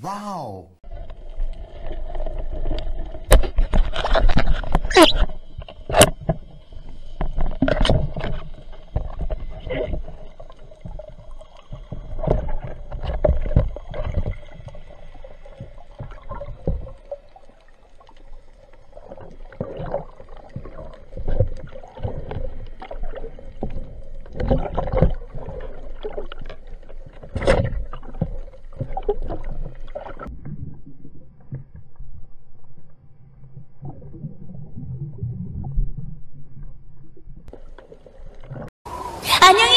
Wow! 안녕히